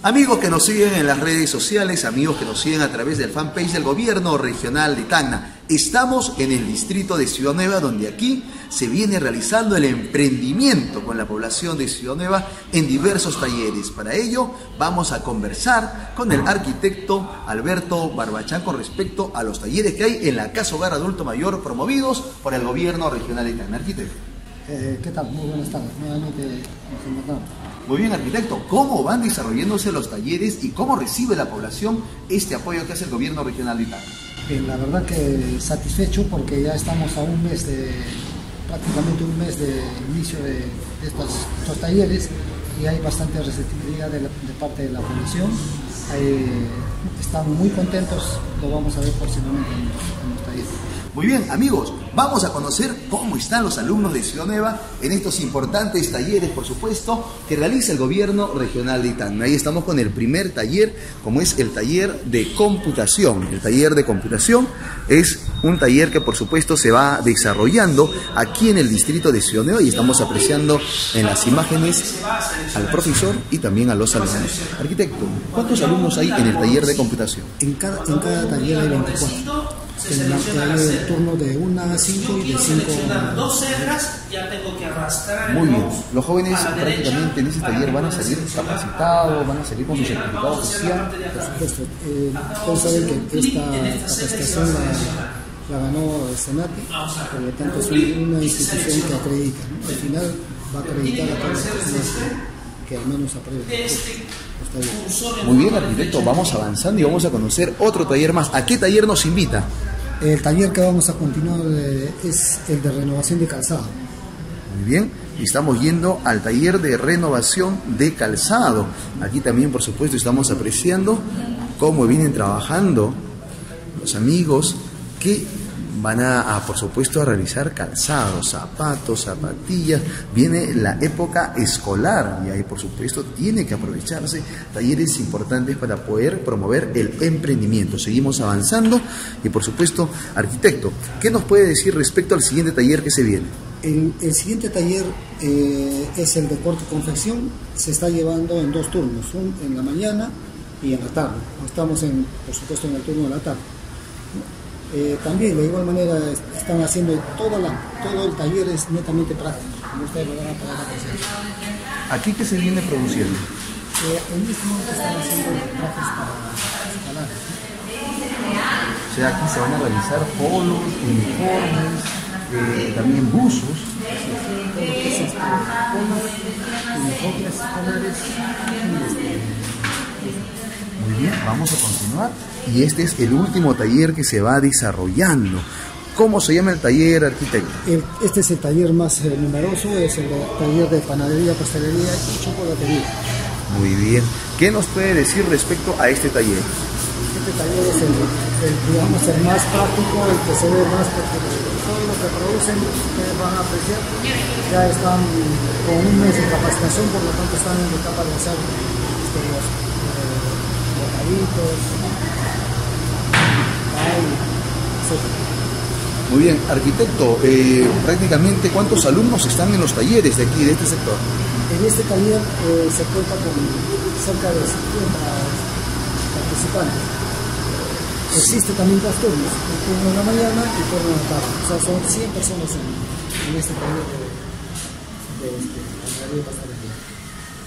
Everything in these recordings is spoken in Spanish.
Amigos que nos siguen en las redes sociales, amigos que nos siguen a través del fanpage del gobierno regional de Tacna, estamos en el distrito de Ciudad Nueva, donde aquí se viene realizando el emprendimiento con la población de Ciudad Nueva en diversos talleres. Para ello vamos a conversar con el arquitecto Alberto Barbachán con respecto a los talleres que hay en la Casa Hogar Adulto Mayor promovidos por el gobierno regional de Tacna. Arquitecto. Eh, ¿Qué tal? Muy buenas tardes. Nuevamente nos encontramos. Muy bien, arquitecto, ¿cómo van desarrollándose los talleres y cómo recibe la población este apoyo que hace el gobierno regional de Italia? Bien, la verdad que satisfecho porque ya estamos a un mes de, prácticamente un mes de inicio de, estos, talleres y hay bastante receptividad de, parte de la población. Están muy contentos, lo vamos a ver próximamente en los talleres. Muy bien, amigos, vamos a conocer cómo están los alumnos de Ciudad Nueva en estos importantes talleres, por supuesto, que realiza el gobierno regional de Itán. Ahí estamos con el primer taller, como es el taller de computación. El taller de computación es un taller que, por supuesto, se va desarrollando aquí en el distrito de Ciudad Nueva y estamos apreciando en las imágenes al profesor y también a los alumnos. Arquitecto, ¿cuántos alumnos hay en el taller de computación? En cada, en cada taller hay 24 en el turno de 1 a 5 y de 5 a dos ya tengo que arrastrar Muy bien, los jóvenes prácticamente en ese taller van a salir capacitados, van a salir con su certificado oficial. Por supuesto, eh, todos saben que esta capacitación la, la ganó el Senate, por lo tanto es una institución que acredita. ¿no? Al final va a acreditar a todas las personas que, que al menos aprueben. Muy bien, arquitecto, vamos avanzando y vamos a conocer otro taller más. ¿A qué taller nos invita? El taller que vamos a continuar eh, es el de renovación de calzado. Muy bien, y estamos yendo al taller de renovación de calzado. Aquí también, por supuesto, estamos apreciando cómo vienen trabajando los amigos que van a, por supuesto, a realizar calzados, zapatos, zapatillas. Viene la época escolar y ahí, por supuesto, tiene que aprovecharse talleres importantes para poder promover el emprendimiento. Seguimos avanzando y, por supuesto, arquitecto, ¿qué nos puede decir respecto al siguiente taller que se viene? El, siguiente taller eh, es el de corte y confección. Se está llevando en dos turnos, un en la mañana y en la tarde. Estamos, en, por supuesto, en el turno de la tarde. Eh, también de igual manera están haciendo toda la, todo el taller es netamente práctico, como ustedes lo van a poder apreciar. ¿Aquí qué se viene produciendo? Eh, en este momento están haciendo trajes para escalares. O sea, aquí se van a realizar polos, uniformes, eh, también buzos. Sí, polos, uniformes escolares y este, bien, vamos a continuar. Y este es el último taller que se va desarrollando. ¿Cómo se llama el taller, arquitecto? este es el taller más eh, numeroso, es el taller de panadería, pastelería y chocolatería. Muy bien. ¿Qué nos puede decir respecto a este taller? Este taller es el, digamos, el más práctico, el que se ve más porque todo lo que producen ustedes van a apreciar. Ya están con un mes de capacitación, por lo tanto están en etapa de hacer este, muy bien, arquitecto, eh, prácticamente cuántos alumnos están en los talleres de aquí, de este sector? En este taller eh, se cuenta con cerca de 50 participantes. Existe también dos turnos, un turno en la mañana y un turno en la tarde. O sea, son 100 personas en, este taller de, de, este,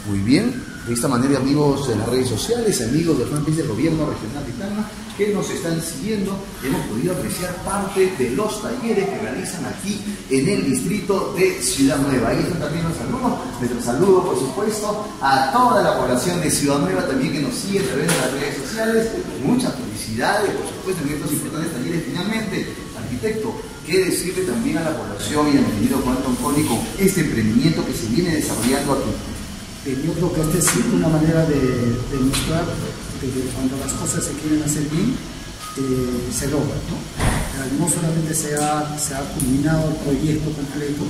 Muy bien, de esta manera, amigos de las redes sociales, amigos del fanpage del gobierno regional de Tacna, que nos están siguiendo, hemos podido apreciar parte de los talleres que realizan aquí en el distrito de Ciudad Nueva. Ahí están también los saludos, nuestro saludo, por supuesto, a toda la población de Ciudad Nueva también que nos sigue a través de las redes sociales. Muchas felicidades, por supuesto, en estos importantes talleres. Finalmente, arquitecto, ¿qué decirle también a la población y al querido Juan Coni con este emprendimiento que se viene desarrollando aquí? Eh, yo creo que esta es una manera de, mostrar que cuando las cosas se quieren hacer bien, eh, se logra. ¿no? solamente se ha, se ha culminado el proyecto completo,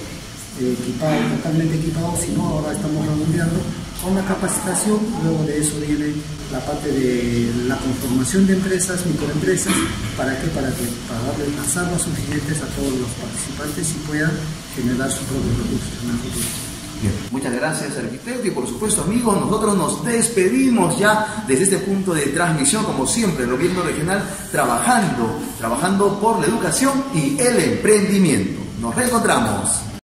eh, equipado, totalmente equipado, sino ahora estamos redondeando con la capacitación, luego de eso viene la parte de la conformación de empresas, microempresas, ¿para qué? Para, que, para darle las armas suficientes a todos los participantes y puedan generar sus propios recursos en el futuro. Bien, muchas gracias arquitecto y por supuesto amigos, nosotros nos despedimos ya desde este punto de transmisión, como siempre, el gobierno regional trabajando, trabajando por la educación y el emprendimiento. Nos reencontramos.